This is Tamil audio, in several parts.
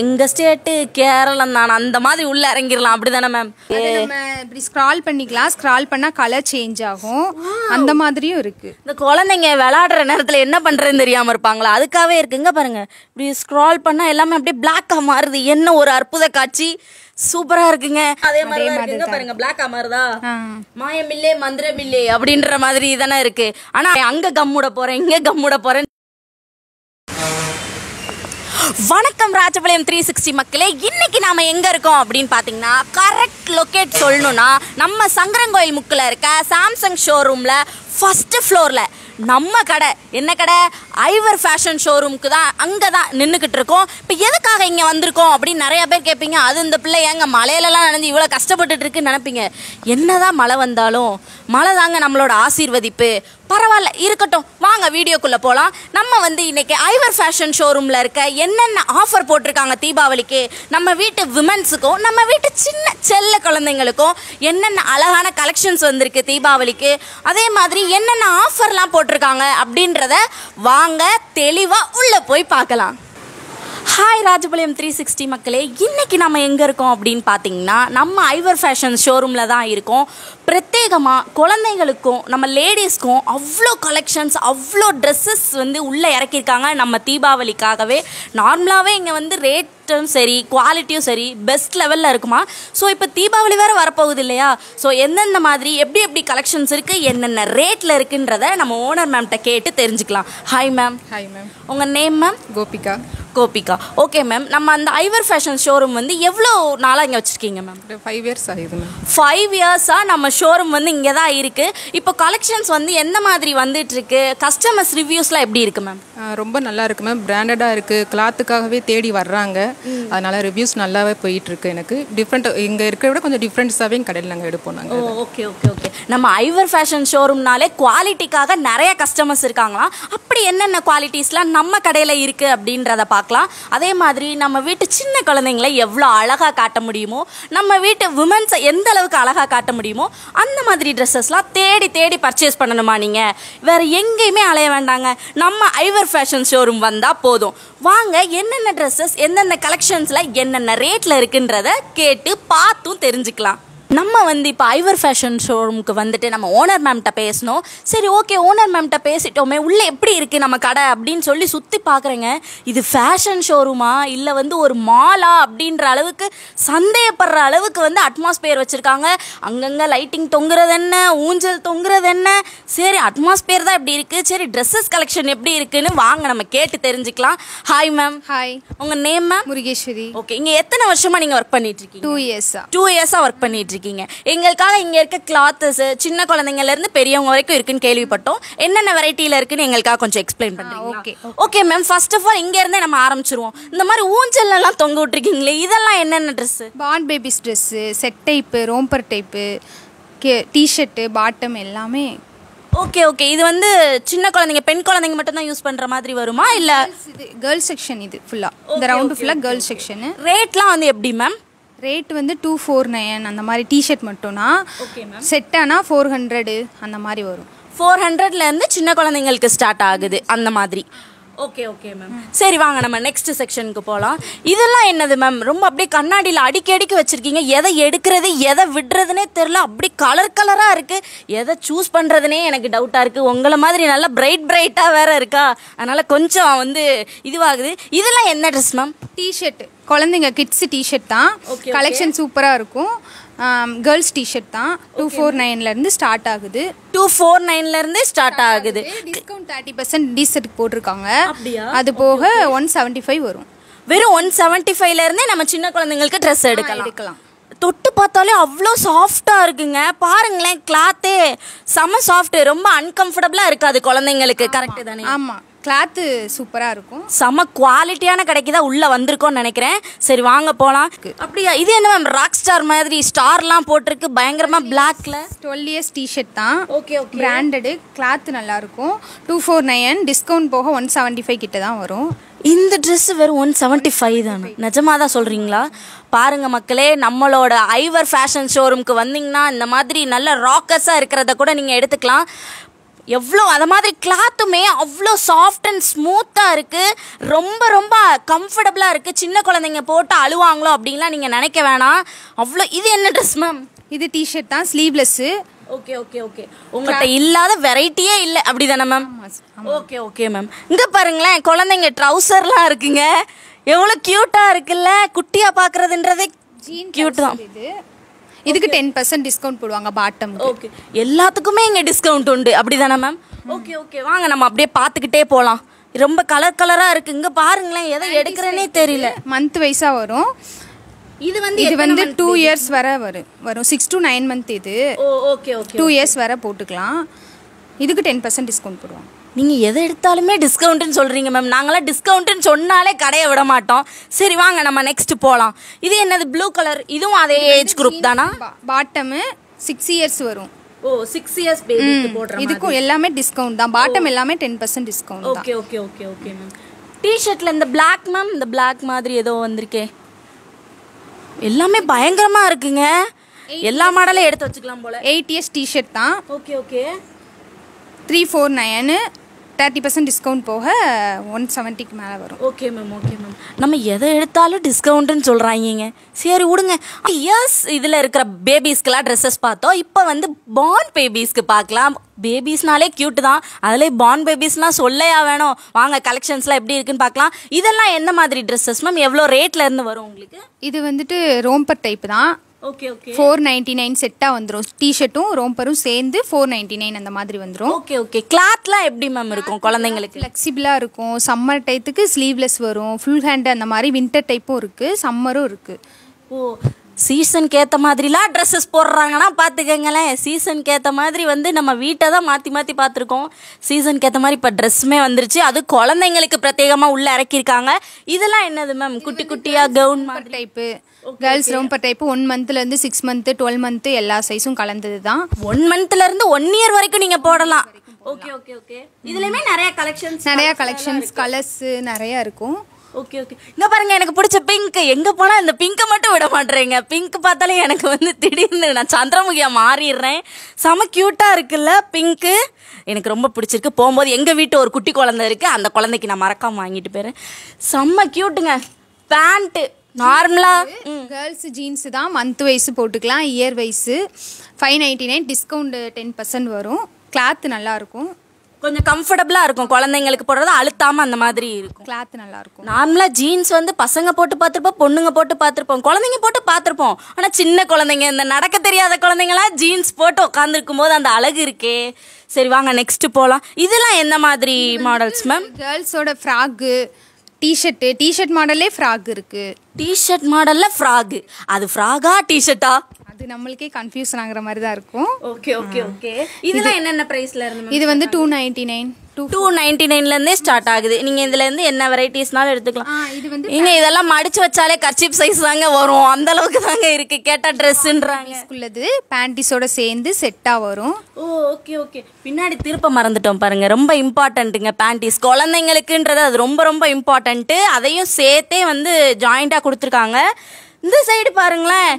எங்க ஸ்டேட்டு கேரளம் தான்? அந்த மாதிரி உள்ள இறங்கிடலாம். அப்படிதானே மேம் நம்ம இப்படி ஸ்க்ரால் பண்ணிக்கலாம். ஸ்க்ரால் பண்ணா கலர் சேஞ்ச் ஆகும். அந்த மாதிரியும் இருக்கு. இந்த குழந்தைங்க விளையாடுற நேரத்துல என்ன பண்றதுன்னு தெரியாம இருப்பாங்களா? அதுக்காகவே இருக்குங்க பாருங்க. இப்படி ஸ்க்ரால் பண்ணா எல்லாமே அப்படியே பிளாக்கா மாறுது. என்ன ஒரு அற்புத காட்சி. சூப்பரா இருக்குங்க. அதே மாதிரி இருக்குங்க பாருங்க. பிளாக்கா மாறுதா. மாயமில்லே மந்திரமில்லே அப்படின்ற மாதிரி தானே இருக்கு. ஆனா அங்க கம்முட போறேன் இங்க கம்முட போறேன். வணக்கம் ராஜபாளையம் த்ரீ சிக்ஸ்டி மக்களே இன்னைக்கு நாம எங்க இருக்கோம் அப்படின்னு பாத்தீங்கன்னா கரெக்ட் லொக்கேட் சொல்லணும்னா நம்ம சங்கரங்கோயில் முக்கில் இருக்க சாம்சங் ஷோரூம்ல ஃபஸ்ட்டு ஃப்ளோரில் நம்ம கடை. என்ன கடை? ஐவர் ஃபேஷன் ஷோரூமுக்கு தான் அங்கே தான் நின்றுக்கிட்டு இருக்கோம். இப்போ எதுக்காக இங்கே வந்திருக்கோம் அப்படின்னு நிறைய பேர் கேட்பீங்க. அது இந்த பிள்ளை ஏங்க மலையிலலாம் நடந்து இவ்வளோ கஷ்டப்பட்டுட்டு இருக்குன்னு நினைப்பீங்க. என்னதான் மழை வந்தாலும் மழை தாங்க நம்மளோட ஆசீர்வதிப்பு. பரவாயில்ல இருக்கட்டும். வாங்க வீடியோக்குள்ளே போகலாம் நம்ம வந்து இன்னைக்கு ஐவர் ஃபேஷன் ஷோரூமில் இருக்க என்னென்ன ஆஃபர் போட்டிருக்காங்க தீபாவளிக்கு? நம்ம வீட்டு விமன்ஸுக்கும் நம்ம வீட்டு சின்ன செல்ல குழந்தைங்களுக்கும் என்னென்ன அழகான கலெக்ஷன்ஸ் வந்திருக்கு தீபாவளிக்கு? அதே மாதிரி என்னென்ன ஆஃபர்லாம் போட்டிருக்காங்க அப்படின்றத வாங்க தெளிவாக உள்ளே போய் பார்க்கலாம். ஹாய் ராஜபாளையம் த்ரீ சிக்ஸ்டி மக்களே இன்னைக்கு நம்ம எங்கே இருக்கோம் அப்படின்னு பார்த்தீங்கன்னா நம்ம ஐவர் ஃபேஷன் ஷோரூமில் தான் இருக்கோம். பிரத்யேகமாக குழந்தைங்களுக்கும் நம்ம லேடிஸ்க்கும் அவ்வளோ கலெக்ஷன்ஸ் அவ்வளோ ட்ரெஸ்ஸஸ் வந்து உள்ளே இறக்கியிருக்காங்க நம்ம தீபாவளிக்காகவே. நார்மலாகவே இங்கே வந்து ரேட்டும் சரி குவாலிட்டியும் சரி பெஸ்ட் லெவலில் இருக்குமா? ஸோ இப்போ தீபாவளி வேறு வரப்போகுது இல்லையா? ஸோ எந்தெந்த மாதிரி எப்படி எப்படி கலெக்ஷன்ஸ் இருக்குது என்னென்ன ரேட்டில் இருக்குன்றத நம்ம ஓனர் மேம்கிட்ட கேட்டு தெரிஞ்சுக்கலாம். ஹாய் மேம் ஹாய் மேம் உங்கள் name ma'am Gopika. Gopika. Okay ma'am நம்ம அந்த ஐவர் ஃபேஷன் ஷோரூம் வந்து எவ்வளோ நாளாக இங்கே வச்சுருக்கீங்க மேம் ஃபைவ் இயர்ஸ் ஆகுது மேம் ஃபைவ் இயர்ஸாக நம்ம ஷோரூம் வந்து இங்கே தான் இருக்குது இப்போ கலெக்ஷன்ஸ் வந்து எந்த மாதிரி வந்துட்டு இருக்கு கஸ்டமர்ஸ் ரிவ்யூஸ்லாம் எப்படி இருக்கு மேம் ரொம்ப நல்லா இருக்கு மேம் பிராண்டடாக இருக்குது கிளாத்துக்காகவே தேடி வர்றாங்க. அதனால ரிவ்யூஸ் நல்லாவே போயிட்டு இருக்கு எனக்கு. டிஃப்ரெண்ட் இங்கே இருக்கிற விட கொஞ்சம் டிஃப்ரெண்ட்ஸாகவே கடையில் நாங்கள் எடுப்போம் நாங்கள் ஓகே ஓகே ஓகே நம்ம ஐவர் ஃபேஷன் ஷோரூம்னாலே குவாலிட்டிக்காக நிறைய கஸ்டமர்ஸ் இருக்காங்களாம். அப்படி என்னென்ன குவாலிட்டிஸ்லாம் நம்ம கடையில் இருக்குது அப்படின்றத பார்க்கலாம். அதே மாதிரி நம்ம வீட்டு சின்ன குழந்தைங்கள எவ்வளோ அழகாக காட்ட முடியுமோ நம்ம வீட்டு உமன்ஸை எந்த அளவுக்கு அழகாக காட்ட முடியுமோ அந்த மாதிரி ட்ரெஸ்ஸஸ்லாம் தேடி தேடி பர்ச்சேஸ் பண்ணணுமா நீங்கள் வேறு எங்கேயுமே அலைய வேண்டாங்க. நம்ம ஐவர் ஃபேஷன் ஷோரூம் வந்தால் போதும். வாங்க என்னென்ன ட்ரெஸ்ஸஸ் எந்தெந்த கலெக்ஷன்ஸில் என்னென்ன ரேட்டில் இருக்குன்றத கேட்டு பார்த்தும் தெரிஞ்சுக்கலாம். நம்ம வந்து இப்போ ஐவர் ஃபேஷன் ஷோரூமுக்கு வந்துட்டு நம்ம ஓனர் மேம்கிட்ட பேசணும். சரி ஓகே ஓனர் மேம்கிட்ட பேசிட்டோமே உள்ளே எப்படி இருக்குது நம்ம கடை அப்படின்னு சொல்லி சுற்றி பார்க்குறேங்க இது ஃபேஷன் ஷோரூமா இல்லை வந்து ஒரு மாலா அப்படின்ற அளவுக்கு சந்தேகப்படுற அளவுக்கு வந்து அட்மாஸ்பியர் வச்சுருக்காங்க. அங்கங்கே லைட்டிங் தொங்குறது என்ன? ஊஞ்சல் தொங்குறது என்ன? சரி அட்மாஸ்பியர் தான் இப்படி இருக்குது சரி ட்ரெஸ்ஸஸ் கலெக்ஷன் எப்படி இருக்குன்னு வாங்க நம்ம கேட்டு தெரிஞ்சுக்கலாம். ஹாய் மேம் ஹாய் உங்கள் நேம் மேம் முருகேஸ்வரி. ஓகே இங்கே எத்தனை வருஷமாக நீங்கள் ஒர்க் பண்ணிட்டு இருக்கீங்க? டூ இயர்ஸா டூ இயர்ஸாக ஒர்க் பண்ணிட்டு இருக்கீங்க. எங்களுக்காக இங்கே இருக்க கிளாத்தஸ் சின்ன குழந்தைங்கள்லேருந்து பெரியவங்க வரைக்கும் இருக்குன்னு கேள்விப்பட்டோம். என்னென்ன வெரைட்டியில் இருக்குன்னு எங்களுக்காக கொஞ்சம் எக்ஸ்பிளைன் பண்ணுறீங்க okay, okay ma'am first of all இங்கேருந்தே நம்ம ஆரம்பிச்சிருவோம். இந்த மாதிரி ஊஞ்சல்லாம் தொங்க விட்டுருக்கீங்களே இதெல்லாம் என்னென்ன dress pant babies dress set type romper type K T shirt bottom எல்லாமே. ஓகே ஓகே இது வந்து சின்ன குழந்தைங்க பெண் குழந்தைங்க மட்டும் தான் யூஸ் பண்ணுற மாதிரி வருமா? இல்லை இது கேர்ள்ஸ் செக்ஷன் இது ஃபுல்லாக இந்த ரவுண்டு ஃபுல்லாக கேர்ள்ஸ் செக்ஷனு ரேட்லாம் வந்து எப்படி மேம் ரேட் வந்து டூ ஃபோர் நைன் அந்த மாதிரி டிஷர்ட் மட்டும்னா செட்டானா ஃபோர் ஹண்ட்ரடு அந்த மாதிரி வரும். ஃபோர் ஹண்ட்ரட்லேருந்து சின்ன குழந்தைங்களுக்கு ஸ்டார்ட் ஆகுது அந்த மாதிரி. ஓகே ஓகே மேம் சரி வாங்க நம்ம நெக்ஸ்ட் செக்ஷனுக்கு போகலாம் இதெல்லாம் என்னது மேம் ரொம்ப அப்படியே கண்ணாடியில் அடிக்கி அடிக்கி வச்சுருக்கீங்க. எதை எடுக்கிறது எதை விடுறதுனே தெரில அப்படி கலர் கலராக இருக்குது எதை சூஸ் பண்ணுறதுனே எனக்கு டவுட்டாக இருக்குது உங்களை மாதிரி நல்லா பிரைட் பிரைட்டாக வேற இருக்கா? அதனால் கொஞ்சம் வந்து இதுவாகுது. இதெல்லாம் என்ன ட்ரெஸ் மேம் டிஷர்ட் குழந்தைங்க கிட்ஸ் டிஷர்ட் தான். கலெக்ஷன் சூப்பராக இருக்கும். கேர்ள்ஸ் டிஷர்ட் தான். டூ ஃபோர் நைன்லேருந்து ஸ்டார்ட் ஆகுது. டூ ஃபோர் நைன்லேருந்து ஸ்டார்ட் ஆகுது. டிஸ்கவுண்ட் தேர்ட்டி பர்சன்ட் டிஷர்ட் போட்டிருக்காங்க? அது போக ஒன் செவன்ட்டி ஃபைவ் வரும். வெறும் ஒன் செவன்ட்டி ஃபைவ்லேருந்தே நம்ம சின்ன குழந்தைங்களுக்கு ட்ரெஸ் எடுக்கலாம். எடுக்கலாம். தொட்டு பார்த்தாலே அவ்வளோ சாஃப்டாக இருக்குங்க. பாருங்களேன் கிளாத்தே செம்ம சாஃப்ட் ரொம்ப அன்கம்ஃபர்டபுளாக இருக்காது குழந்தைங்களுக்கு. கரெக்டு தானே? ஆமாம் கிளாத்து சூப்பராக இருக்கும். செம்ம குவாலிட்டியான கடைக்கு தான் உள்ளே வந்திருக்கோம்னு நினைக்கிறேன். சரி வாங்க போகலாம் அப்படியா இது என்ன மேம் ராக் ஸ்டார் மாதிரி ஸ்டார்லாம் போட்டிருக்கு பயங்கரமாக பிளாக்ல டுவெல் இயர்ஸ் டிஷர்ட் தான். ஓகே ஓகே பிராண்டடு கிளாத் நல்லா இருக்கும். டூ ஃபோர் நைன் டிஸ்கவுண்ட் போக ஒன் செவன்ட்டி ஃபைவ் கிட்ட தான் வரும். இந்த ட்ரெஸ்ஸு வெறும் ஒன் செவன்ட்டி ஃபைவ் தானே. நிஜமாக தான் சொல்கிறீங்களா பாருங்க மக்களே நம்மளோட ஐவர் ஃபேஷன் ஷோரூம்க்கு வந்தீங்கன்னா இந்த மாதிரி நல்ல ராக்கர்ஸாக இருக்கிறத கூட நீங்கள் எடுத்துக்கலாம். எவ்வளோ அதை மாதிரி கிளாத்துமே அவ்வளோ சாஃப்ட் அண்ட் ஸ்மூத்தாக இருக்குது ரொம்ப ரொம்ப கம்ஃபர்டபுளாக இருக்குது சின்ன குழந்தைங்க போட்டு அழுவாங்களோ அப்படின்லாம் நீங்கள் நினைக்க வேணாம். அவ்வளோ இது என்ன ட்ரெஸ் மேம் இது டிஷர்ட் தான் ஸ்லீவ்லெஸ்ஸு ஓகே ஓகே ஓகே உங்கள்கிட்ட இல்லாத வெரைட்டியே இல்லை. அப்படி தானே மேம் ஓகே ஓகே மேம் இங்கே பாருங்களேன் குழந்தைங்க ட்ரௌசர்லாம் இருக்குங்க. எவ்வளோ க்யூட்டாக இருக்குல்ல? குட்டியாக பார்க்குறதுன்றதே க்யூட் தான். இது. இதுக்கு டென் பர்சன்ட் டிஸ்கவுண்ட் போடுவாங்க பாட்டம் ஓகே எல்லாத்துக்குமே இங்கே டிஸ்கவுண்ட் உண்டு. அப்படி தானே மேம் ஓகே ஓகே வாங்க நம்ம அப்படியே பார்த்துக்கிட்டே போகலாம் ரொம்ப கலர் கலராக இருக்குது இங்கே பாருங்களேன் எதை எடுக்கிறேனே தெரியல. மந்த் வைஸாக வரும். இது வந்து இது வந்து டூ இயர்ஸ் வர வரும். வரும். சிக்ஸ் to நைன் மந்த் இது. ஓகே ஓகே டூ இயர்ஸ் வர போட்டுக்கலாம். இதுக்கு டென் பர்சன்ட் டிஸ்கவுண்ட் போடுவாங்க. நீங்கள் எதை எடுத்தாலுமே டிஸ்கவுண்ட்டுன்னு சொல்கிறீங்க மேம் நாங்களாம் டிஸ்கவுண்ட்டுன்னு சொன்னாலே கடையை விட மாட்டோம். சரி வாங்க நம்ம நெக்ஸ்ட் போகலாம் இது என்னது ப்ளூ கலர் இதுவும் அதே ஏஜ் குரூப் தானா? பாட்டமு சிக்ஸ் இயர்ஸ் வரும். ஓ சிக்ஸ் இயர்ஸ் பேபிக்கு போடுற இதுக்கும் எல்லாமே டிஸ்கவுண்ட் தான். பாட்டம் எல்லாமே ten percent discount okay okay okay okay ma'am டிஷர்ட்டில் இந்த பிளாக் மேம் இந்த பிளாக் மாதிரி ஏதோ வந்திருக்கே. எல்லாமே பயங்கரமாக இருக்குங்க. எல்லா மாடலும் எடுத்து வச்சுக்கலாம் போல. எயிட் இயர்ஸ் டிஷர்ட் தான் okay okay three four nine thirty percent discount போக ஒன் செவன்ட்டிக்கு மேலே வரும். ஓகே மேம் ஓகே மேம் நம்ம எதை எடுத்தாலும் டிஸ்கவுண்ட்டுன்னு சொல்கிறாங்க சரி விடுங்க. இயர்ஸ் இதில் இருக்கிற பேபிஸ்க்கெலாம் ட்ரெஸ்ஸஸ் பார்த்தோம். இப்போ வந்து பார்ன் பேபிஸ்க்கு பார்க்கலாம். பேபிஸ்னாலே க்யூட் தான். அதில் பார்ன் பேபிஸ்னால் சொல்லையா வேணும்? வாங்க கலெக்ஷன்ஸ்லாம் எப்படி இருக்குன்னு பார்க்கலாம். இதெல்லாம் எந்த மாதிரி ட்ரெஸ்ஸஸ் மேம் எவ்வளோ ரேட்ல இருந்து வரும் உங்களுக்கு? இது வந்துட்டு ரோம்பர் டைப் தான். Okay okay four ninety nine செட்டாக வந்துடும் டிஷர்ட்டும் ரோம்பரும் சேர்ந்து ஃபோர் நைன்டி நைன் அந்த மாதிரி வந்துடும் ஓகே ஓகே கிளாத்லாம் எப்படி மேம் இருக்கும் குழந்தைங்களுக்கு? ஃப்ளெக்சிபிளாக இருக்கும். சம்மர் டைத்துக்கு ஸ்லீவ்லெஸ் வரும். ஃபுல் ஹேண்ட் அந்த மாதிரி வின்டர் டைப்பும் இருக்குது சம்மரும் இருக்குது ஓ சீசனுக்கு ஏற்ற மாதிரிலாம் ட்ரெஸ்ஸஸ் போடுறாங்கன்னா பார்த்துக்கங்களேன் சீசனுக்கு ஏற்ற மாதிரி வந்து நம்ம வீட்டை தான் மாற்றி மாற்றி பார்த்துருக்கோம் சீசனுக்கு ஏற்ற மாதிரி இப்போ ட்ரெஸ்ஸுமே வந்துருச்சு. அது குழந்தைங்களுக்கு பிரத்யேகமாக உள்ளே இறக்கியிருக்காங்க. இதெல்லாம் என்னது மேம் குட்டி குட்டியாக கவுன் மாதிரி type girls romper type one மந்த்லேருந்து six month twelve month எல்லா சைஸும் கலந்தது தான் ஒன் மந்த்ல இருந்து ஒன் இயர் வரைக்கும் நீங்கள் போடலாம். ஓகே ஓகே ஓகே இதுலேயுமே நிறைய கலெக்ஷன்ஸ் நிறையா கலெக்ஷன்ஸ் கலர்ஸு நிறையா இருக்கும். ஓகே ஓகே இங்க பாருங்க எனக்கு பிடிச்ச பிங்க் எங்க போனா இந்த பிங்கை மட்டும் விட மாட்டேறீங்க. பிங்க் பார்த்தாலே எனக்கு வந்து திடீர்னு நான் சந்திரமுகியா மாறிடுறேன். செம கியூட்டா இருக்குல்ல பிங்க்கு எனக்கு ரொம்ப பிடிச்சிருக்கு. போகும்போது எங்க வீட்டு ஒரு குட்டி குழந்தை இருக்கு. அந்த குழந்தைக்கு நான் மறக்காம வாங்கிட்டு போயிறேன் செம்ம கியூட்டுங்க பேண்ட்டு நார்மலா கேர்ள்ஸ் ஜீன்ஸு தான் மந்த் வைஸ் போட்டுக்கலாம் year wise five ninety nine discount ten percent வரும். கிளாத் நல்லாயிருக்கும் கொஞ்சம் கம்ஃபர்டபுளா இருக்கும். குழந்தைங்களுக்கு போடுறது அழுத்தாம அந்த மாதிரி இருக்கும். கிளாத் நல்லாயிருக்கும் நார்மலா ஜீன்ஸ் வந்து பசங்க போட்டு பார்த்துருப்போம் பொண்ணுங்க போட்டு பார்த்துருப்போம். குழந்தைங்க போட்டு பார்த்துருப்போம். ஆனா சின்ன குழந்தைங்க இந்த நடக்க தெரியாத குழந்தைங்களாம் ஜீன்ஸ் போட்டு உட்காந்துருக்கும் போது அந்த அழகு இருக்கே. சரி வாங்க நெக்ஸ்ட் போலாம். இதெல்லாம் எந்த மாதிரி models ma'am கேர்ள்ஸோட frock T shirt T shirt மாடலே frock இருக்குது டிஷர்ட் மாடலில் ஃப்ராகு அது ஃப்ராகா டிஷர்ட்டா அது நம்மளுக்கே கன்ஃபியூஷன் ஆகுற மாதிரி தான் இருக்கும் ஓகே ஓகே ஓகே இதெல்லாம் என்னென்ன பிரைஸ்ல இருந்து இது வந்து two ninety nine two ninety நைன்ல இருந்தே ஸ்டார்ட் ஆகுது. நீங்க இதுல இருந்து என்ன வெரைட்டிஸ்னாலும் எடுத்துக்கலாம். இது வந்து இதெல்லாம் மடிச்சு வச்சாலே கர்ச்சிப் சைஸ் தாங்க வரும். அந்த அளவுக்கு தாங்க இருக்கு. கேட்டா ட்ரெஸ்ன்றாங்க உள்ளது பேண்டிஸோட சேர்ந்து செட்டாக வரும். ஓ ஓகே ஓகே பின்னாடி திருப்ப மறந்துட்டோம் பாருங்க. ரொம்ப இம்பார்ட்டன்ட்டுங்க பேண்டிஸ் குழந்தைங்களுக்குன்றது அது ரொம்ப ரொம்ப இம்பார்ட்டன்ட்டு அதையும் சேர்த்தே வந்து ஜாயிண்டாக கொடுத்துருக்காங்க. இந்த சைடு பாருங்களேன்.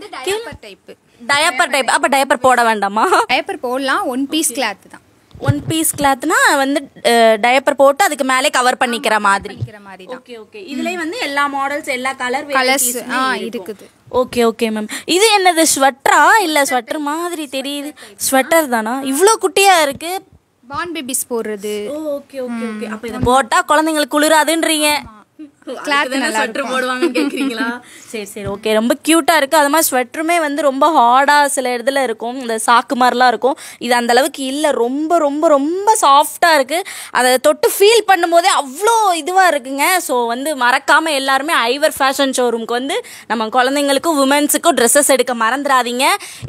டைப்பு டயப்பர் டைப் அப்போ டயப்பர் போட வேண்டாமா? டயப்பர் போடலாம். ஒன் பீஸ் கிளாத் தான். ஒன் பீஸ் கிளாத்னா வந்து டயப்பர் போட்டு அதுக்கு மேலே கவர் பண்ணிக்கிற மாதிரி. இருக்கிற மாதிரி தான். ஓகே ஓகே இதுலயே வந்து எல்லா மாடல்ஸ் எல்லா கலர் Colours, ஆ, இருக்குது. ஓகே ஓகே மேம் இது என்னது ஸ்வெட்டரா இல்ல ஸ்வெட்டர் மாதிரி தெரியுது. ஸ்வெட்டர் தானா? இவ்வளோ குட்டியா இருக்கு. பான் பேபிஸ் போடுறது. ஓகே ஓகே ஓகே அப்ப இத போட்டா குழந்தைங்களுக்கு குளிராதுன்றீங்க. கிளாத் ஸ்வெட்டர் போடுவாங்கன்னு கேக்குறீங்களா? சரி சரி ஓகே ரொம்ப கியூட்டா இருக்கு. அது மாதிரி ஸ்வெட்டருமே வந்து ரொம்ப ஹார்டா சில இடத்துல இருக்கும். இந்த சாக்கு மாதிரிலாம் இருக்கும். இது அந்த அளவுக்கு இல்ல. ரொம்ப ரொம்ப ரொம்ப சாஃப்டா இருக்கு. அதை தொட்டு ஃபீல் பண்ணும்போதே அவ்வளோ இதுவா இருக்குங்க. ஸோ வந்து மறக்காம எல்லாருமே ஐவர் ஃபேஷன் ஷோரூம்க்கு வந்து நம்ம குழந்தைங்களுக்கும் உமன்ஸுக்கும் ட்ரெஸ்ஸஸ் எடுக்க மறந்துடாதீங்க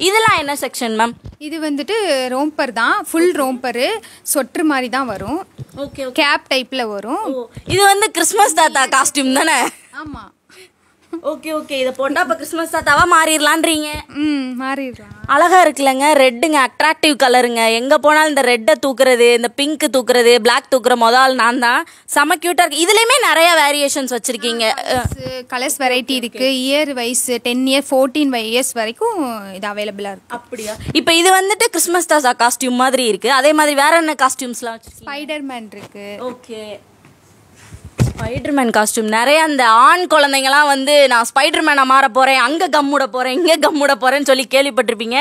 இதெல்லாம் என்ன செக்ஷன் மேம் இது வந்துட்டு ரோம்பர் தான். ஃபுல் ரோம்பரு சொட்டர் மாதிரி தான் வரும். ஓகே கேப் டைப்பில் வரும். இது வந்து கிறிஸ்மஸ் தாத்தா காஸ்டியூம் தானே? ஆமாம் ஓகே ஓகே இதை போட்டா இப்ப கிறிஸ்மஸ் தாத்தாவா மாறிடலான்றீங்க. ம் மாறிடலாம். அழகா இருக்குல்லங்க. ரெட்டுங்க அட்ராக்டிவ் கலருங்க எங்க போனாலும் இந்த ரெட்டை தூக்குறது இந்த பிங்க் தூக்குறது பிளாக் தூக்குற முத ஆள் நான் தான். செம கியூட்டா இருக்கு. இதுலயுமே நிறைய வேரியேஷன்ஸ் வச்சிருக்கீங்க. கலர்ஸ் வெரைட்டி இருக்கு. Year wise ten year fourteen years வரைக்கும் இது அவைலபிளாக இருக்கு. அப்படியா? இப்போ இது வந்துட்டு கிறிஸ்மஸ் தாத்தா காஸ்டியூம் மாதிரி இருக்கு. அதே மாதிரி வேற என்ன காஸ்டியூம்ஸ்லாம் வச்சிருக்கீங்க? ஸ்பைடர்மேன் இருக்கு. ஓகே ஸ்பைடர்மேன் காஸ்டியூம் நிறைய அந்த ஆண் குழந்தைங்கலாம் வந்து நான் ஸ்பைடர்மேனை மாற போறேன். அங்க கம்முட போறேன் இங்க கம்முட போறேன்னு சொல்லி கேள்விப்பட்டிருப்பீங்க.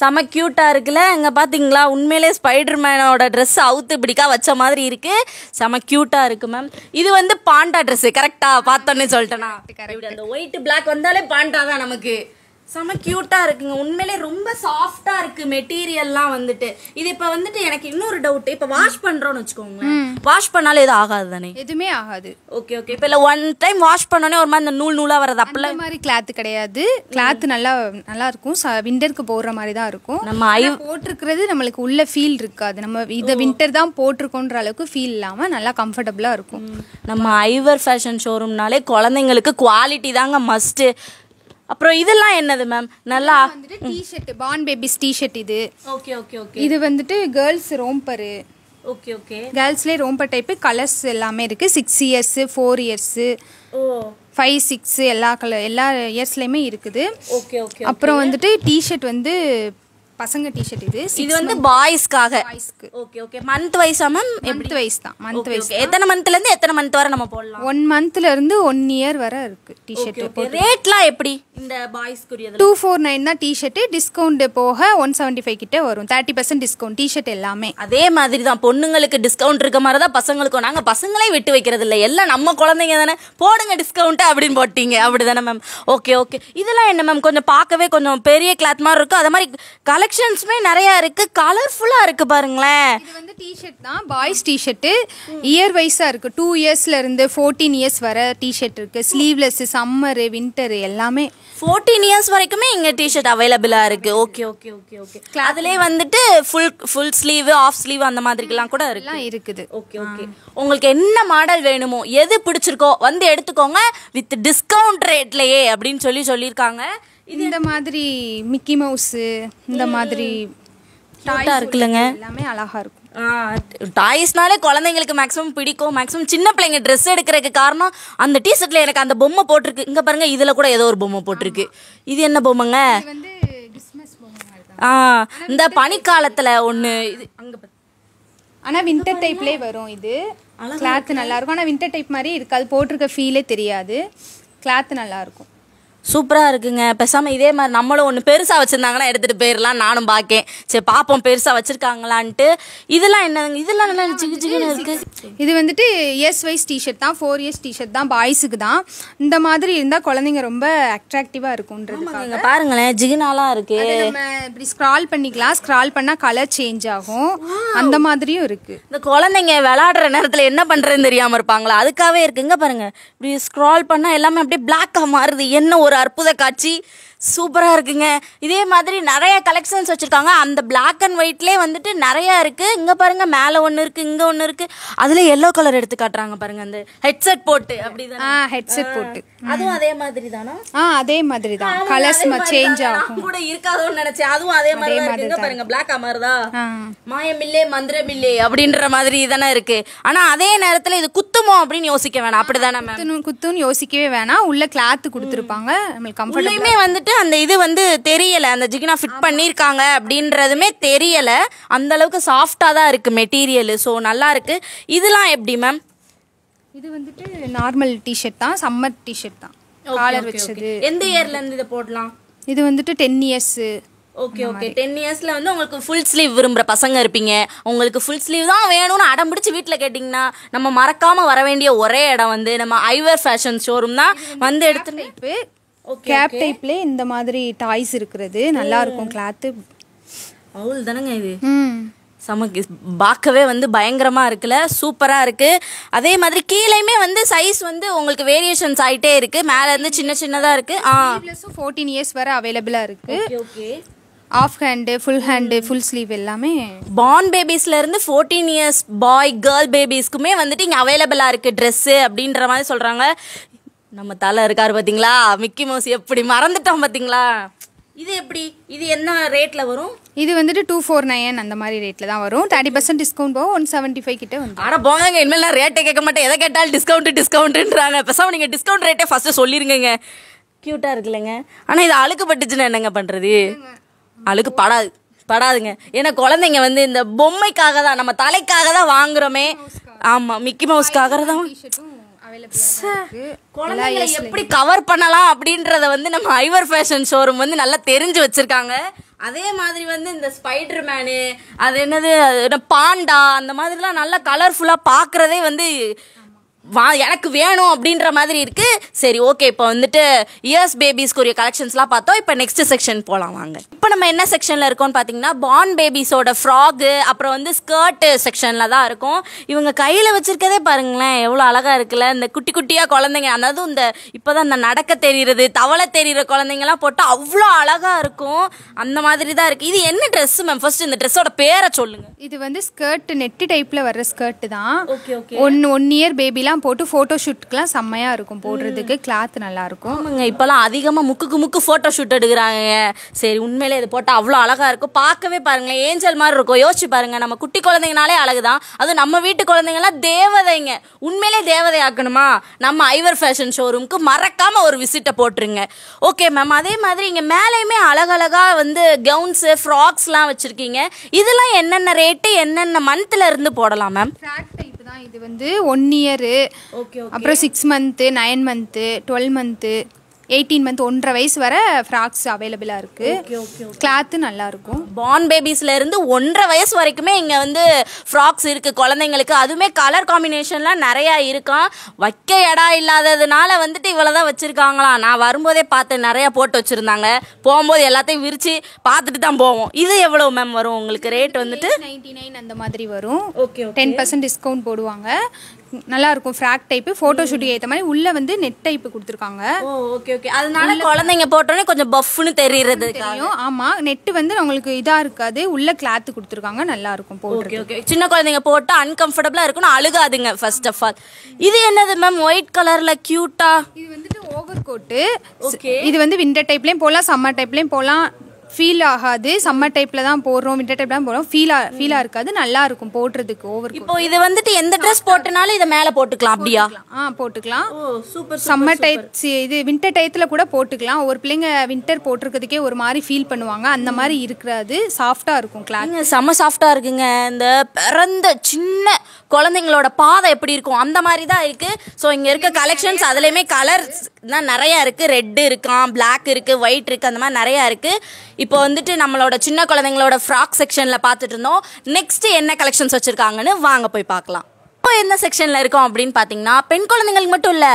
செம கியூட்டா இருக்குல்ல? இங்க பாத்தீங்களா? உண்மையிலே ஸ்பைடர்மேனோட ட்ரெஸ் அவுத்து பிடிக்கா வச்ச மாதிரி இருக்கு. செம கியூட்டா இருக்கு மேம் இது வந்து பாண்டா ட்ரெஸ் கரெக்டா பார்த்தோன்னே சொல்லிட்டேனா இப்படி அந்த ஒயிட் பிளாக் வந்தாலே பாண்டா தான் நமக்கு. செம கியூட்டா இருக்குங்க. உண்மையிலே ரொம்ப சாஃப்டா இருக்கு மெட்டீரியல்லாம் வந்துட்டு. இது இப்ப வந்துட்டு எனக்கு இன்னொரு டவுட் இப்ப வாஷ் பண்றோம்னு வச்சுக்கோங்களேன். வாஷ் பண்ணாலும் எதுவும் ஆகாது தானே? எதுவுமே ஆகாது. ஓகே ஓகே இப்ப இல்ல ஒன் டைம் வாஷ் பண்ணோனே ஒரு மாதிரி இந்த நூல் நூலா வரது அப்பல அந்த மாதிரி கிளாத் கிடையாது. கிளாத் நல்லா நல்லா இருக்கும். விண்டருக்கு போடுற மாதிரி தான் இருக்கும். நம்ம ஐ போட்டிருக்கிறது நம்மளுக்கு உள்ள ஃபீல் இருக்காது. நம்ம இதை வின்டர் தான் போட்டிருக்கோன்ற அளவுக்கு ஃபீல் இல்லாம நல்லா கம்ஃபர்டபுளா இருக்கும். நம்ம ஐவர் ஃபேஷன் ஷோரூம்னாலே குழந்தைங்களுக்கு குவாலிட்டி தாங்க மஸ்ட் அப்புறம் இதெல்லாம் என்னது மேம் நல்லா வந்துட்டு T shirt born babies T shirt இது. ஓகே ஓகே ஓகே இது வந்துட்டு கேர்ள்ஸ் ரோம்பரு ஓகே ஓகே கேர்ள்ஸ்லேயே ரோம்பர் டைப்பு கலர்ஸ் எல்லாமே இருக்கு. சிக்ஸ் இயர்ஸ் ஃபோர் இயர்ஸ் ஓ. ஃபைவ் சிக்ஸ் எல்லா கலர் எல்லா இயர்ஸ்லையுமே இருக்குது. ஓகே ஓகே அப்புறம் வந்துட்டு டிஷர்ட் வந்து பசங்க டிஷர்ட் இது இது வந்து பாய்ஸ்க்காக பாய்ஸ்க்கு ஓகே ஓகே மந்த் வைஸா மேம் மந்த் வைஸ் தான் மந்த் வைஸ் எத்தனை மந்த்ல இருந்து எத்தனை மந்த் வரை நம்ம போடலாம்? ஒன் மந்த்ல இருந்து ஒன் இயர் வரை இருக்கு டிஷர்ட் ரேட்லாம் எப்படி? இந்த பாய்ஸ்க்குரியது டூ ஃபோர் நைன் தான் டிஷர்ட் டிஸ்கவுண்ட் போக ஒன் செவன்ட்டி ஃபைவ் கிட்ட வரும். தேர்ட்டி பர்சன்ட் டிஸ்கவுண்ட் டிஷர்ட் எல்லாமே. அதே மாதிரி தான் பொண்ணுங்களுக்கு டிஸ்கவுண்ட் இருக்க மாதிரி தான் பசங்களுக்கும். நாங்கள் பசங்களே விட்டு வைக்கிறது இல்லை. எல்லாம் நம்ம குழந்தைங்க தானே. போடுங்க டிஸ்கவுண்ட் அப்படின்னு போட்டீங்க. அப்படி தானே மேம் ஓகே ஓகே இதெல்லாம் என்ன மேம் கொஞ்சம் பார்க்கவே கொஞ்சம் பெரிய கிளாத் மாதிரி இருக்கும். அதே மாதிரி கலெக்ஷன்ஸுமே நிறையா இருக்கு. கலர்ஃபுல்லாக இருக்கு பாருங்களேன். இது வந்து டிஷர்ட் தான். பாய்ஸ் டிஷர்ட் இயர் வைஸாக இருக்கு. டூ இயர்ஸ்ல இருந்து ஃபோர்டீன் இயர்ஸ் வர டிஷர்ட் இருக்கு. ஸ்லீவ்லெஸ் சம்மரு வின்டர் எல்லாமே. ஃபோர்டீன் இயர்ஸ் வரைக்குமே இங்கே டிஷர்ட் அவைலபிளாக இருக்கு. ஓகே ஓகே ஓகே ஓகே அதுலேயே வந்துட்டு full full sleeve half sleeve அந்த மாதிரிலாம் கூட இருக்கு. எல்லாம் இருக்குது. ஓகே ஓகே உங்களுக்கு என்ன மாடல் வேணுமோ எது பிடிச்சிருக்கோ வந்து எடுத்துக்கோங்க. வித் டிஸ்கவுண்ட் ரேட்லயே அப்படின்னு சொல்லி சொல்லியிருக்காங்க. இந்த மாதிரி மிக்கி மவுஸ் இந்த மாதிரி ஆ இருக்குல்லங்க. எல்லாமே அழகா இருக்கும். டாய்ஸ்னாலே குழந்தைங்களுக்கு மேக்ஸிமம் பிடிக்கும். மேக்ஸிமம் சின்ன பிள்ளைங்க ட்ரெஸ் எடுக்கிறதுக்கு காரணம் அந்த டிஷர்ட்ல எனக்கு அந்த பொம்மை போட்டிருக்கு. இங்க பாருங்க இதுல கூட ஏதோ ஒரு பொம்மை போட்டிருக்கு. இது என்ன பொம்மைங்க? ஆ இந்த பனிக்காலத்துல ஒண்ணு இது அங்க பாரு. ஆனா வின்டர் டைப்லேயே வரும் இது. கிளாத் நல்லா இருக்கும். ஆனா வின்டர் டைப் மாதிரி இருக்காது. போட்டிருக்க ஃபீலே தெரியாது. கிளாத் நல்லா இருக்கும் சூப்பரா இருக்குங்க. பேசாம இதே மாதிரி நம்மளும் ஒன்று பெருசா வச்சிருந்தாங்கன்னா எடுத்துட்டு போயிடலாம் நானும் பார்க்கேன் சரி பார்ப்போம் பெருசா வச்சிருக்காங்களான்ட்டு. இதெல்லாம் என்னங்க இதெல்லாம் நல்லா ஜிகு ஜிகுன்னு இருக்கு. இது வந்துட்டு இயர்ஸ் வைஸ் டிஷர்ட் தான் ஃபோர் இயர்ஸ் டிஷர்ட் தான் பாய்ஸுக்கு தான். இந்த மாதிரி இருந்தால் குழந்தைங்க ரொம்ப அட்ராக்டிவாக இருக்கும்ன்றது பாருங்களேன் ஜிகுனாலாம் இருக்கு. நம்ம இப்படி ஸ்க்ரால் பண்ணிக்கலாம். ஸ்க்ரால் பண்ணால் கலர் சேஞ்ச் ஆகும். அந்த மாதிரியும் இருக்கு. இந்த குழந்தைங்க விளையாடுற நேரத்துல என்ன பண்றதுன்னு தெரியாம இருப்பாங்களா? அதுக்காகவே இருக்குங்க பாருங்க. இப்படி ஸ்க்ரால் பண்ணா எல்லாமே அப்படியே பிளாக்கா மாறுது. என்ன ஒரு அற்புத காட்சி. சூப்பரா இருக்குங்க. இதே மாதிரி நிறைய கலெக்ஷன்ஸ் வச்சிருக்காங்க. அந்த Black அண்ட் ஒயிட்லேயே வந்துட்டு நிறைய இருக்கு. இங்க பாருங்க மேல ஒண்ணு இருக்கு இங்க ஒண்ணு இருக்கு. அதுல எல்லோ கலர் எடுத்து காட்டுறாங்க பாருங்க அந்த ஹெட்செட் போட்டு. அப்படிதான்? ஆ ஹெட்செட் போட்டு. அதுவும் அதே மாதிரி தானா ஆ அதே மாதிரி தான் கலர்ஸ் சேஞ்ச் ஆகும். கூட இருக்காதோன்னு நினைச்சேன். அதுவும் அதே மாதிரி தான் இருக்குங்க பாருங்க பிளாக் ஆ. மாயமில்லே மந்திரமில்லே அப்படின்ற மாதிரி தானே இருக்கு. ஆனா அதே நேரத்துல இது குத்துமோ அப்படின்னு யோசிக்க வேணாம். அப்படிதானே மேம் குத்துன்னு யோசிக்கவே வேணாம். உள்ள கிளாத் கொடுத்துருப்பாங்க. நம்மளுக்கு கம்ஃபர்டபுள் உள்ளயுமே வந்துட்டு அந்த இது வந்து தெரியல. அந்த ஜிகினா ஃபிட் பண்ணிருக்காங்க அப்படின்றதுமே தெரியல. அந்த அளவுக்கு சாஃப்டா தான் இருக்கு மெட்டீரியல் ஸோ நல்லா இருக்கு. இதெல்லாம் எப்படி மேம் இது வந்துட்டு நார்மல் டிஷர்ட் தான். சம்மர் டிஷர்ட் தான். காலர் வச்சது. எந்த இயர்ல இருந்து இதை போடலாம்? இது வந்துட்டு ten years okay okay. Ten இயர்ஸ்ல வந்து உங்களுக்கு ஃபுல் ஸ்லீவ் விரும்புற பசங்க இருப்பீங்க. உங்களுக்கு ஃபுல் ஸ்லீவ் தான் வேணும்னு அடம் பிடிச்சி வீட்டில் கேட்டிங்கன்னா நம்ம மறக்காம வர வேண்டிய ஒரே இடம் வந்து நம்ம ஐவர் ஃபேஷன் ஷோரூம் தான் வந்து எடுத்து டைப்பு கேப் டைப்லேயே இந்த மாதிரி டாய்ஸ் இருக்கிறது. நல்லா இருக்கும் கிளாத்து அவுல் தானங்க இது? சமக்கு பார்க்கவே வந்து பயங்கரமா இருக்குல்ல? சூப்பரா இருக்கு. அதே மாதிரி கீழேயுமே வந்து சைஸ் வந்து உங்களுக்கு வேரியேஷன்ஸ் ஆயிட்டே இருக்கு. மேல இருந்து சின்ன சின்னதா இருக்கு. ஆ. ஃபோர்டீன் இயர்ஸ் வரை அவைலபிளாக இருக்கு. Okay. Half hand full hand full sleeve எல்லாமே. பார்ன் பேபிஸ்ல இருந்து ஃபோர்டீன் இயர்ஸ் பாய் கேர்ள் பேபிஸ்க்குமே வந்துட்டு இங்க அவைலபிளா இருக்கு Dress அப்படின்ற மாதிரி சொல்றாங்க. நம்ம தலை இருக்காரு பாத்தீங்களா? மிக்கி மவுஸ் எப்படி மறந்துட்டோம் பாத்தீங்களா? இது எப்படி? இது என்ன ரேட்ல வரும்? இது வந்துட்டு டூ ஃபோர் நைன் அந்த மாதிரி ரேட்டில் தான் வரும். தேர்ட்டி பர்சன்ட் டிஸ்கவுண்ட் போக ஒன் செவன்ட்டி ஃபைவ் கிட்ட வந்து ஆனா போங்க இனிமேல் நான் ரேட்டே கேட்க மாட்டேன். எதை கேட்டாலும் டிஸ்கவுண்ட் டிஸ்கவுண்ட்ன்றாங்க பேசாம நீங்க டிஸ்கவுண்ட் ரேட்டே ஃபர்ஸ்ட் சொல்லிருங்க கியூட்டா இருக்குல்லங்க. ஆனா இது அழுக்கு பட்டுச்சுன்னா என்னங்க பண்றது? அழுக்கு படாது படாதுங்க. ஏன்னா குழந்தைங்க வந்து இந்த பொம்மைக்காக தான் நம்ம தலைக்காக தான் வாங்குறோமே. ஆமா மிக்கி மவுஸ்க்காக தான். குழந்தைங்களை எப்படி கவர் பண்ணலாம் அப்படின்றத வந்து நம்ம ஐவர் ஃபேஷன் ஷோரூம் வந்து நல்லா தெரிஞ்சு வச்சிருக்காங்க. அதே மாதிரி வந்து இந்த ஸ்பைடர் மேனு அது என்னது பாண்டா அந்த மாதிரிலாம் நல்லா கலர்ஃபுல்லாக பார்க்குறதே வந்து வா எனக்கு வேணும் அப்படின்ற மாதிரி இருக்கு. சரி ஓகே இப்போ வந்துட்டு இயர்ஸ் பேபிஸ்க்குரிய கலெக்ஷன்ஸ்லாம் பார்த்தோம். இப்போ நெக்ஸ்ட் செக்ஷன் போகலாம் வாங்க. இப்போ நம்ம என்ன செக்ஷனில் இருக்கோம்னு பார்த்தீங்கன்னா பார்ன் பேபிஸோட ஃப்ராகு அப்புறம் வந்து ஸ்கர்ட்டு செக்ஷனில் தான் இருக்கும். இவங்க கையில் வச்சிருக்கதே பாருங்களேன் எவ்வளோ அழகாக இருக்குல்ல. இந்த குட்டி குட்டியாக குழந்தைங்க அதாவது இந்த இப்போ தான் இந்த நடக்க தெரியுறது தவளை தெரியுற குழந்தைங்கலாம் போட்டால் அவ்வளோ அழகாக இருக்கும். அந்த மாதிரி தான் இருக்குது இது என்ன ட்ரெஸ் மேம் ஃபர்ஸ்ட் இந்த ட்ரெஸ்ஸோட பேரை சொல்லுங்கள் இது வந்து ஸ்கர்ட் நெட்டு டைப்ல வர்ற ஸ்கர்ட் தான். Okay okay one one year பேபிலாம் போட்டு ஃபோட்டோ ஷூட்க்குலாம் செம்மையா இருக்கும் போடுறதுக்கு. கிளாத் நல்லா இருக்கும் ஆமாங்க இப்போல்லாம் அதிகமாக முக்குக்கு முக்கு ஃபோட்டோ ஷூட் எடுக்கிறாங்க சரி உண்மையிலே இது போட்டால் அவ்வளோ அழகாக இருக்கும். பார்க்கவே பாருங்களேன் ஏஞ்சல் மாதிரி இருக்கும். யோசிச்சு பாருங்க நம்ம குட்டி குழந்தைங்கனாலே அழகுதான். அதுவும் நம்ம வீட்டு குழந்தைங்கலாம் தேவதைங்க. உண்மையிலே தேவதை ஆக்கணுமா நம்ம ஐவர் ஃபேஷன் ஷோரூம்க்கு மறக்காம ஒரு விசிட்டை போட்டுருங்க. ஓகே மேம் அதே மாதிரி இங்கே மேலேயுமே அழகழகா வந்து கவுன்ஸு ஃப்ராக்ஸ்லாம் வச்சுருக்கீங்க. இதெல்லாம் என்னென்ன ரேட்டு என்னென்ன மந்த்ல இருந்து போடலாம் மேம் தான் இது வந்து ஒன் இயரு அப்புறம் six month nine month twelve month eighteen month ஒன்றரை வயசு வரை ஃப்ராக்ஸ் அவைலபிளாக இருக்குது கிளாத்து நல்லா இருக்கும் பார்ன் பேபிஸ்ல இருந்து ஒன்றரை வயசு வரைக்குமே இங்க வந்து ஃப்ராக்ஸ் இருக்கு குழந்தைங்களுக்கு. அதுவுமே கலர் காம்பினேஷன்லாம் நிறைய இருக்காம். வைக்க இடம் இல்லாததுனால வந்துட்டு இவ்வளவுதான் வச்சிருக்காங்களாம். நான் வரும்போதே பார்த்தேன் நிறைய போட்டு வச்சிருந்தாங்க. போகும்போது எல்லாத்தையும் விரிச்சு பார்த்துட்டு தான் போவோம். இது எவ்வளவு மேம் வரும்? உங்களுக்கு ரேட் வந்துட்டு? நைன்டி நைன் அந்த மாதிரி வரும். ஓகே டென் பர்சன்ட் டிஸ்கவுண்ட் போடுவாங்க. நல்லா இருக்கும் ஃப்ராக் டைப்பு ஃபோட்டோ ஷூட்டுக்கு ஏற்ற மாதிரி உள்ள வந்து நெட் டைப் கொடுத்துருக்காங்க. ஓகே ஓகே அதனால குழந்தைங்க போட்டோன்னே கொஞ்சம் பஃப்னு தெரியுறது தெரியும். ஆமாம் நெட்டு வந்து உங்களுக்கு இதாக இருக்காது. உள்ள கிளாத்து கொடுத்துருக்காங்க நல்லா இருக்கும் ஓகே ஓகே சின்ன குழந்தைங்க போட்டு அன்கம்ஃபர்டபுளா இருக்கணும் அழுகாதுங்க ஃபர்ஸ்ட் ஆஃப் ஆல் இது என்னது மேம் ஒயிட் கலர்ல கியூட்டா இது வந்துட்டு ஓவர் கோட்டு. இது வந்து விண்டர் டைப்லேயும் போகலாம் சம்மர் டைப்லேயும் போகலாம் ஃபீல் ஆகாது. சம்மர் டைப்பில் தான் போடுறோம் விண்டர் டைப்ல தான் போடுறோம். ஃபீலாக ஃபீலாக இருக்காது. நல்லா இருக்கும் போடுறதுக்கு ஓவர் இப்போ இது வந்துட்டு எந்த ட்ரெஸ் போட்டனாலும் இதை மேல போட்டுக்கலாம் அப்படியா? ஆ போட்டுக்கலாம். சூப்பர் சம்மர் டைப் இது வின்டர் டயத்தில் கூட போட்டுக்கலாம். ஒரு பிள்ளைங்க வின்டர் போட்டிருக்கிறதுக்கே ஒரு மாதிரி ஃபீல் பண்ணுவாங்க. அந்த மாதிரி இருக்கிறது சாஃப்டாக இருக்கும் கிளாத் ஏங்க, செம சாஃப்டா இருக்குங்க. இந்த பிறந்த சின்ன குழந்தைங்களோட பாதை எப்படி இருக்கும்? அந்த மாதிரி தான் இருக்கு. ஸோ இங்க இருக்க கலெக்ஷன்ஸ் அதுலயுமே கலர்ஸ் தான் நிறையா இருக்குது ரெட்டு இருக்கான் பிளாக் இருக்குது ஒயிட் இருக்குது அந்த மாதிரி நிறையா இருக்குது இப்போ வந்துட்டு நம்மளோட சின்ன குழந்தைங்களோட ஃப்ராக் செக்ஷனில் பார்த்துட்டு இருந்தோம். நெக்ஸ்ட்டு என்ன கலெக்ஷன்ஸ் வச்சுருக்காங்கன்னு வாங்க போய் பார்க்கலாம். இப்போ என்ன செக்ஷன்ல இருக்கோம் அப்படின்னு பாத்தீங்கன்னா பெண் குழந்தைங்களுக்கு மட்டும் இல்ல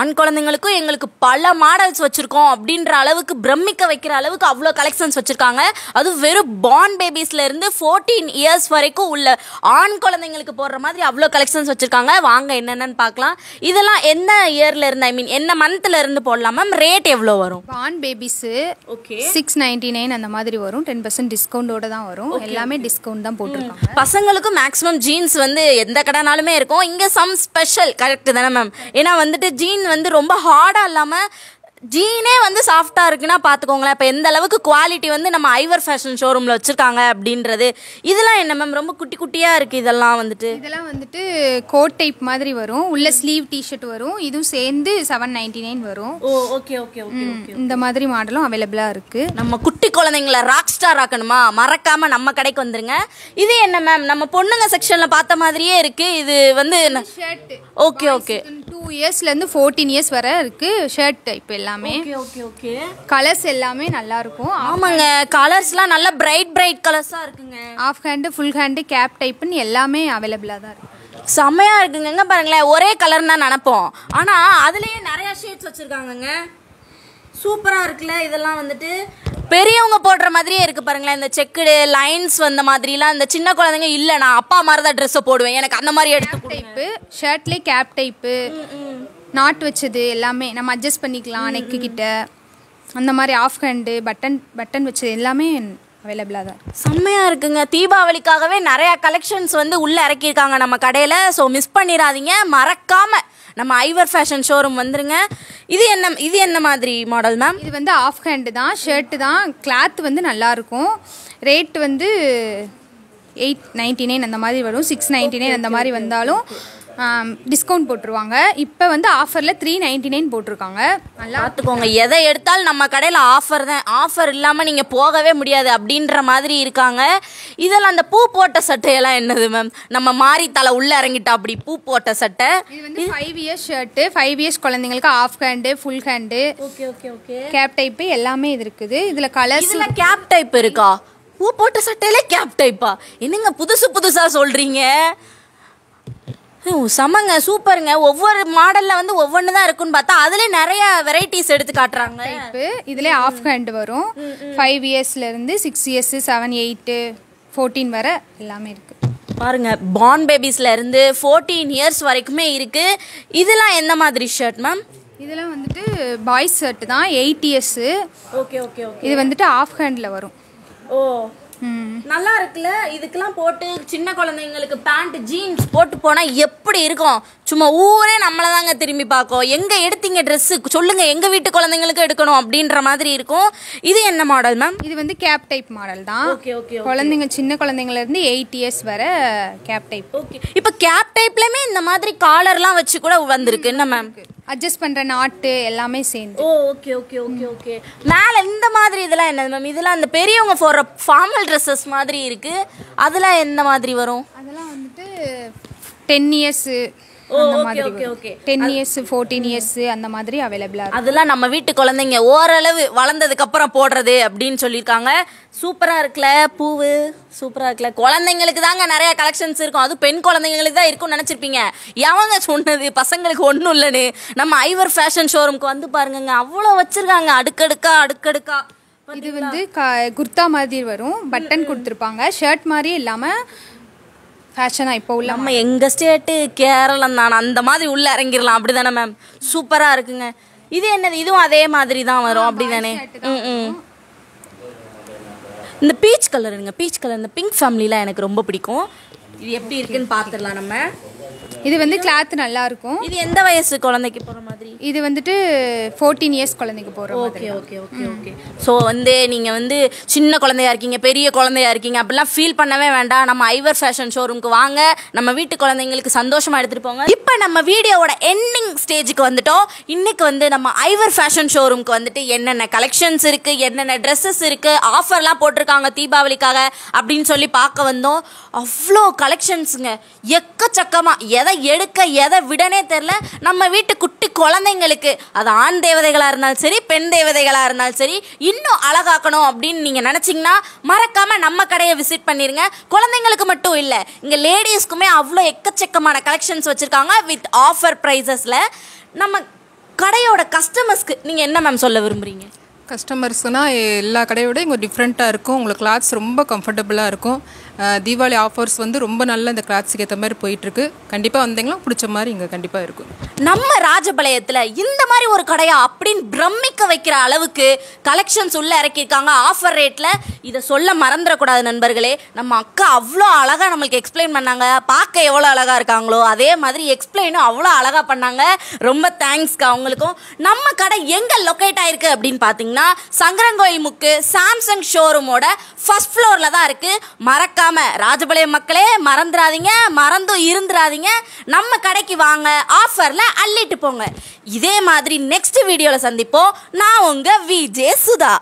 ஆண் குழந்தைங்களுக்கும் எங்களுக்கு பல மாடல்ஸ் வச்சிருக்கோம் அப்படின்ற அளவுக்கு பிரமிக்க வைக்கிற அளவுக்கு அவ்வளோ கலெக்ஷன்ஸ் வச்சிருக்காங்க. அது வெறும் பார்ன் பேபிஸ்ல இருந்து ஃபோர்டீன் இயர்ஸ் வரைக்கும் உள்ள ஆண் குழந்தைங்களுக்கு போடுற மாதிரி அவ்வளோ கலெக்ஷன்ஸ் வச்சிருக்காங்க. வாங்க என்னென்னு பார்க்கலாம் இதெல்லாம் என்ன இயர்ல இருந்து ஐ மீன் என்ன மந்த்ல இருந்து போடலாம்? மேம் ரேட் எவ்வளோ வரும்? Born babies okay six ninety nine அந்த மாதிரி வரும். டென் பர்சன்ட் டிஸ்கவுண்டோட தான் வரும். எல்லாமே டிஸ்கவுண்ட் தான் போட்டிருக்காங்க. பசங்களுக்கும் மேக்ஸிமம் ஜீன்ஸ் வந்து எந்த கடைனாலுமே இருக்கும். இங்கே சம் ஸ்பெஷல் கரெக்ட் தானே மேம் ஏன்னா வந்துட்டு ஜீன் வந்து ரொம்ப ஹார்டாக இல்லாமல் ஜீனே வந்து சாஃப்டா இருக்குன்னா பாத்துக்கோங்களேன். இப்போ எந்த அளவுக்கு குவாலிட்டி வந்து நம்ம ஐவர் ஃபேஷன் ஷோரூம்ல வச்சிருக்காங்க அப்படின்றது. இதெல்லாம் என்ன மேம் ரொம்ப குட்டி குட்டியா இருக்கு இதெல்லாம் வந்துட்டு. இதெல்லாம் வந்துட்டு கோட் டைப் மாதிரி வரும். உள்ள ஸ்லீவ் டிஷர்ட் வரும். இதுவும் சேர்ந்து செவன் நைன்டி நைன் வரும். ஓ ஓகே ஓகே ஓகே இந்த மாதிரி மாடலும் அவைலபிளாக இருக்கு. நம்ம குட்டி குழந்தைங்கள ராக் ஸ்டார் ஆக்கணுமா? மறக்காம நம்ம கடைக்கு வந்துருங்க. இது என்ன மேம் நம்ம பொண்ணுங்க செக்ஷன்ல பார்த்த மாதிரியே இருக்கு. இது வந்து ஷர்ட் ஓகே ஓகே டூ இயர்ஸ்லேருந்து ஃபோர்டீன் இயர்ஸ் வரை இருக்கு ஷர்ட் டைப் எல்லாமே. Okay okay okay. கலர்ஸ் எல்லாமே நல்லா இருக்கும் ஆமாங்க கலர்ஸ்லாம் நல்ல பிரைட் பிரைட் கலர்ஸா இருக்குங்க. Half hand full hand cap டைப்புன்னு எல்லாமே அவைலபிளாக தான் இருக்கு. செம்மையா இருக்குங்க. பாருங்களேன் ஒரே கலர் தான் நினைப்போம். ஆனா அதுலயே நிறைய ஷேட்ஸ் வச்சிருக்காங்கங்க. சூப்பரா இருக்குல்ல இதெல்லாம் வந்துட்டு. பெரியவங்க போடுற மாதிரியே இருக்கு பாருங்களேன். இந்த செக்குடு லைன்ஸ் வந்த மாதிரிலாம் இந்த சின்ன குழந்தைங்க இல்ல நான் அப்பா மாதிரி தான் ட்ரெஸ்ஸை போடுவேன். எனக்கு அந்த மாதிரி எடுத்து. டைப்பு ஷர்ட்லேயே கேப் டைப்பு நாட் வச்சது எல்லாமே நம்ம அட்ஜஸ்ட் பண்ணிக்கலாம் நெக்கு கிட்ட. அந்த மாதிரி ஆஃப் ஹேண்டு பட்டன் பட்டன் வச்சது எல்லாமே அவைலபிளாக தான். இருக்கு செம்மையா இருக்குங்க. தீபாவளிக்காகவே நிறைய கலெக்ஷன்ஸ் வந்து உள்ள இறக்கியிருக்காங்க நம்ம கடையில. ஸோ மிஸ் பண்ணிடாதீங்க. மறக்காம நம்ம ஐவர் ஃபேஷன் ஷோரூம் வந்துருங்க. இது என்ன இது என்ன மாதிரி மாடல் மேம் இது வந்து ஆஃப் ஹேண்டு தான் ஷர்ட்டு தான். கிளாத் வந்து நல்லா இருக்கும். ரேட் வந்து எயிட் நைன்டி நைன் அந்த மாதிரி வரும். சிக்ஸ் நைன்டி நைன் அந்த மாதிரி வந்தாலும் டிஸ்கவுண்ட் போட்டுருவாங்க. இப்போ வந்து ஆஃபரில் த்ரீ நைன்டி நைன் போட்டிருக்காங்க. நல்லா பார்த்துக்கோங்க எதை எடுத்தாலும் நம்ம கடையில் ஆஃபர் தான். ஆஃபர் இல்லாமல் நீங்கள் போகவே முடியாது அப்படின்ற மாதிரி இருக்காங்க. இதெல்லாம் அந்த பூ போட்ட சட்டையெல்லாம் என்னது மேம் நம்ம மாறி தலை உள்ளே இறங்கிட்டா அப்படி பூ போட்ட சட்டை. இது வந்து five years shirt five years குழந்தைங்களுக்கு half hand full hand okay okay okay. Cap type எல்லாமே இது இருக்குது. இதில் கலர்ஸ் இதுல கேப் டைப் இருக்கா? பூ போட்ட சட்டையில கேப் டைப்பா என்னங்க புதுசு புதுசா சொல்றீங்க? ஹம், செமங்க சூப்பருங்க. ஒவ்வொரு மாடல்ல வந்து ஒவ்வொன்று தான் இருக்குன்னு பார்த்தா அதுல நிறைய வெரைட்டிஸ் எடுத்து காட்டுறாங்க டைப்பு இதில் ஆஃப் ஹேண்டு வரும். Five இயர்ஸ்லேருந்து six years seven eight fourteen வரை எல்லாமே இருக்குது பாருங்க பார்ன் பேபிஸ்ல இருந்து ஃபோர்டீன் இயர்ஸ் வரைக்குமே இருக்கு. இதெல்லாம் எந்த மாதிரி ஷர்ட் மேம் இதெல்லாம் வந்துட்டு பாய்ஸ் ஷர்ட் தான் eight years okay okay okay. இது வந்துட்டு ஆஃப் ஹேண்டில் வரும். ஓ நல்லா இருக்குல்ல? இதுக்கெல்லாம் போட்டு சின்ன குழந்தைங்களுக்கு பேண்ட் ஜீன்ஸ் போட்டு போனா எப்படி இருக்கும்? சும்மா ஊரே நம்மள தாங்க திரும்பி பார்க்கும். எங்க எடுத்தீங்க Dress? சொல்லுங்க எங்க வீட்டு குழந்தைங்களுக்கு எடுக்கணும் அப்படின்ற மாதிரி இருக்கும். இது என்ன மாடல் மேம் இது வந்து கேப் டைப் மாடல் தான். ஓகே ஓகே குழந்தைங்க சின்ன குழந்தைங்கள்ல இருந்து எயிட் இயர்ஸ் வரை கேப் டைப் ஓகே இப்போ கேப் டைப்லயுமே இந்த மாதிரி காலர்லாம் வச்சு கூட வந்திருக்கு. என்ன மேம் அட்ஜஸ்ட் பண்ணுற நாட்டு எல்லாமே சேர்ந்து. ஓ ஓகே ஓகே ஓகே ஓகே மேல இந்த மாதிரி இதெல்லாம் என்னது மேம் இதெல்லாம் அந்த பெரியவங்க போடுற ஃபார்மல் ட்ரெஸ்ஸஸ் மாதிரி இருக்கு. அதெல்லாம் எந்த மாதிரி வரும்? அதெல்லாம் வந்துட்டு ten years. Ten years fourteen years அந்த மாதிரி இருக்கும். அதெல்லாம் நம்ம வீட்டு குழந்தைங்க ஓரளவு வளர்ந்ததுக்கு அப்புறம் போடுறது அப்படின்னு சொல்லியிருக்காங்க. சூப்பரா இருக்குல்ல பூவு? சூப்பரா இருக்குல்ல. குழந்தைங்களுக்கு தாங்க நிறைய கலெக்ஷன்ஸ் இருக்கும். அது பெண் குழந்தைங்களுக்கு தான் இருக்கும்னு நினைச்சிருப்பீங்க. எவங்க சொன்னது? பசங்களுக்கு ஒன்றும் இல்லைன்னு. நம்ம ஐவர் ஃபேஷன் ஷோரூம்க்கு வந்து பாருங்கங்க. அவ்வளோ வச்சிருக்காங்க. அடுக்கடுக்கா அடுக்கடுக்கா. இது வந்து க குர்தா மாதிரி வரும். பட்டன் கொடுத்துருப்பாங்க. ஷர்ட் மாதிரி இல்லாமல் ஃபேஷனாக இப்போ உள்ள நம்ம எங்க ஸ்டேட்டு கேரளம் தான். அந்த மாதிரி உள்ள இறங்கிடலாம். அப்படிதானே மேம் சூப்பரா இருக்குங்க. இது என்னது? இதுவும் அதே மாதிரி தான் வரும். அப்படிதானே? ம் ம் இந்த பீச் கலருங்க பீச் கலர் இந்த பிங்க் ஃபேமிலிலாம் எனக்கு ரொம்ப பிடிக்கும். இது எப்படி இருக்குன்னு பார்த்துடலாம் நம்ம. இது வந்து கிளாத் நல்லா இருக்கும் இது எந்த வயசு குழந்தைக்கு போகிற மாதிரி? இது வந்துட்டு ஃபோர்டீன் இயர்ஸ் குழந்தைக்கு மாதிரி okay okay okay okay. So வந்து நீங்கள் வந்து சின்ன குழந்தையா இருக்கீங்க பெரிய குழந்தையா இருக்கீங்க அப்படிலாம் ஃபீல் பண்ணவே வேண்டாம். நம்ம ஐவர் ஃபேஷன் ஷோரூம்க்கு வாங்க. நம்ம வீட்டு குழந்தைங்களுக்கு சந்தோஷமா எடுத்துட்டு போங்க. இப்போ நம்ம வீடியோவோட எண்டிங் ஸ்டேஜுக்கு வந்துட்டோம். இன்னைக்கு வந்து நம்ம ஐவர் ஃபேஷன் ஷோரூம்க்கு வந்துட்டு என்னென்ன கலெக்ஷன்ஸ் இருக்கு என்னென்ன ட்ரெஸ்ஸஸ் இருக்கு ஆஃபர்லாம் போட்டிருக்காங்க தீபாவளிக்காக அப்படின்னு சொல்லி பார்க்க வந்தோம். அவ்வளோ கலெக்ஷன்ஸுங்க எக்கச்சக்கமா எதை எடுக்க எதை விடனே தெரில நம்ம வீட்டு குட்டி குழந்தைங்களுக்கு அது ஆண் தேவதைகளாக இருந்தாலும் சரி பெண் தேவதைகளாக இருந்தாலும் சரி இன்னும் அழகாக்கணும் அப்படின்னு நீங்கள் நினச்சிங்கன்னா மறக்காமல் நம்ம கடையை விசிட் பண்ணிடுங்க குழந்தைங்களுக்கு மட்டும் இல்லை இங்கே லேடிஸ்க்குமே அவ்வளோ எக்கச்சக்கமான கலெக்ஷன்ஸ் வச்சுருக்காங்க வித் ஆஃபர் ப்ரைஸஸில் நம்ம கடையோட கஸ்டமர்ஸ்க்கு நீங்கள் என்ன மேம் சொல்ல விரும்புகிறீங்க கஸ்டமர்ஸ்னால் எல்லா கடையோட இங்கே டிஃப்ரெண்ட்டாக இருக்கும். உங்களுக்கு கிளாத்ஸ் ரொம்ப கம்ஃபர்டபுளாக இருக்கும். தீபாவளி ஆஃபர்ஸ் வந்து ரொம்ப நல்ல இந்த கிளாத்ஸுக்கு ஏற்ற மாதிரி போயிட்டுருக்கு. கண்டிப்பாக வந்தீங்கன்னா பிடிச்ச மாதிரி இங்கே கண்டிப்பாக இருக்கும். நம்ம ராஜபாளையத்தில் இந்த மாதிரி ஒரு கடையா அப்படின்னு பிரமிக்க வைக்கிற அளவுக்கு கலெக்ஷன்ஸ் உள்ள இறக்கியிருக்காங்க. ஆஃபர் ரேட்டில் இதை சொல்ல மறந்துடக்கூடாது நண்பர்களே. நம்ம அக்கா அவ்வளோ அழகாக நம்மளுக்கு எக்ஸ்பிளைன் பண்ணாங்க. பார்க்க எவ்வளோ அழகாக இருக்காங்களோ அதே மாதிரி எக்ஸ்பிளைனும் அவ்வளோ அழகாக பண்ணாங்க. ரொம்ப தேங்க்ஸ்க்கா அவங்களுக்கும். நம்ம கடை எங்கே லொக்கேட் ஆயிருக்கு அப்படின்னு பார்த்தீங்கன்னா சங்கரங்கோயில் முக்கு சாம்சங் ஷோரூமோட ஃபர்ஸ்ட் ஃப்ளோரில் தான் இருக்குது மறக்காம ராஜபாளையம் மக்களே மறந்துடாதீங்க. மறந்தும் இருந்துடாதீங்க. நம்ம கடைக்கு வாங்க ஆஃபரில் அள்ளிட்டு போங்க. இதே மாதிரி நெக்ஸ்ட் வீடியோவில் சந்திப்போம். நான் உங்கள் விஜே சுதா.